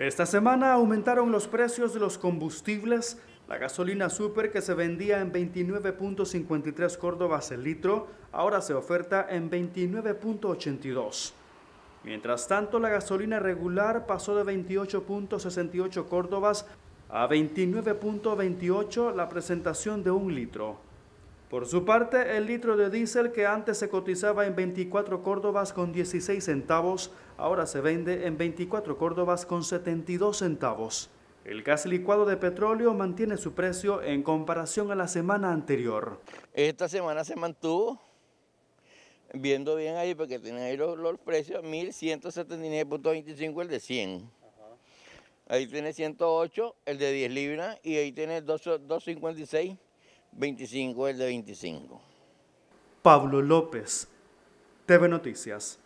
Esta semana aumentaron los precios de los combustibles. La gasolina super que se vendía en 29.53 córdobas el litro, ahora se oferta en 29.82. Mientras tanto, la gasolina regular pasó de 28.68 córdobas a 29.28 la presentación de un litro. Por su parte, el litro de diésel que antes se cotizaba en 24 córdobas con 16 centavos, ahora se vende en 24 córdobas con 72 centavos. El gas licuado de petróleo mantiene su precio en comparación a la semana anterior. Esta semana se mantuvo, viendo bien ahí, porque tienen ahí los, los precios, 1.179.25 el de 100. Ahí tiene 108 el de 10 libras y ahí tiene 256 25 el de 25. Pablo López, TV Noticias.